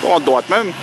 gondolt, nem?